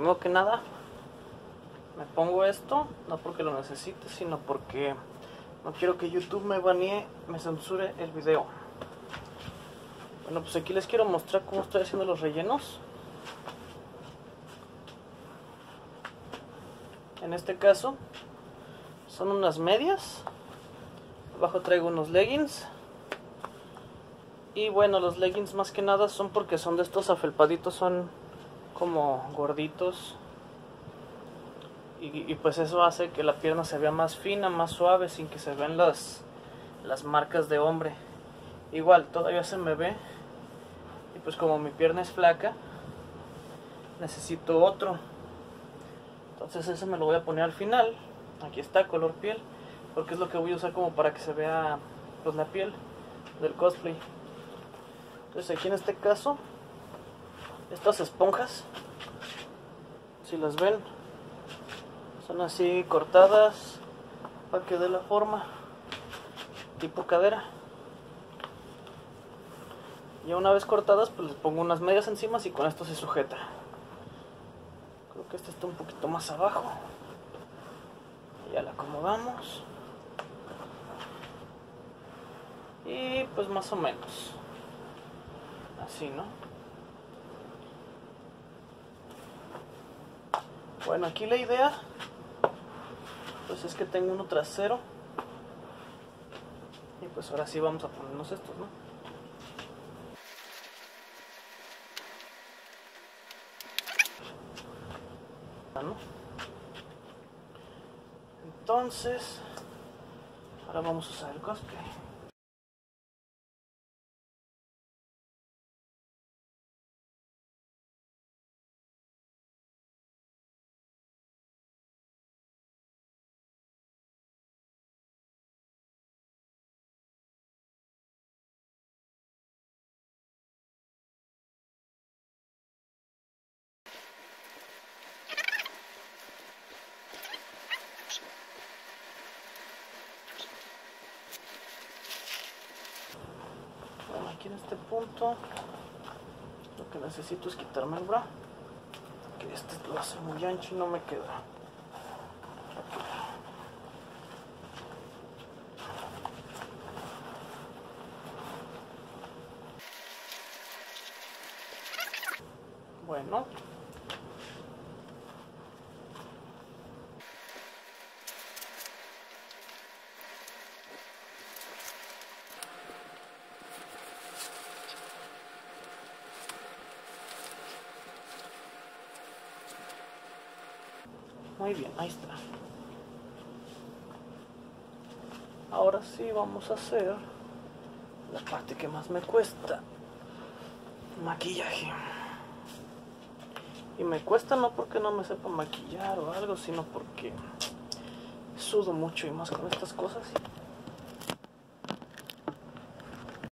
Primero que nada, me pongo esto, no porque lo necesite, sino porque no quiero que YouTube me banee, me censure el video. Bueno, pues aquí les quiero mostrar cómo estoy haciendo los rellenos. En este caso, son unas medias. Abajo traigo unos leggings. Y bueno, los leggings más que nada son porque son de estos afelpaditos, son como gorditos. Y, pues eso hace que la pierna se vea más fina, más suave, sin que se vean las, las marcas de hombre. Igual, todavía se me ve. Y pues como mi pierna es flaca, necesito otro. Entonces ese me lo voy a poner al final. Aquí está, color piel. Porque es lo que voy a usar como para que se vea pues la piel del cosplay. Entonces aquí en este caso, estas esponjas, si las ven, son así cortadas para que dé la forma tipo cadera. Y una vez cortadas, pues les pongo unas medias encima y con esto se sujeta. Creo que esta está un poquito más abajo. Ya la acomodamos. Y pues más o menos. Así, ¿no? Bueno, aquí la idea pues es que tengo uno trasero. Y pues ahora sí vamos a ponernos estos, ¿no? ¿No? Entonces, ahora vamos a usar el cosplay. Aquí en este punto. Lo que necesito es quitarme el bra que este lo hace muy ancho y no me queda. Bueno Muy bien, ahí está. Ahora sí vamos a hacer la parte que más me cuesta. Maquillaje. Y me cuesta no porque no me sepa maquillar o algo, sino porque sudo mucho y más con estas cosas.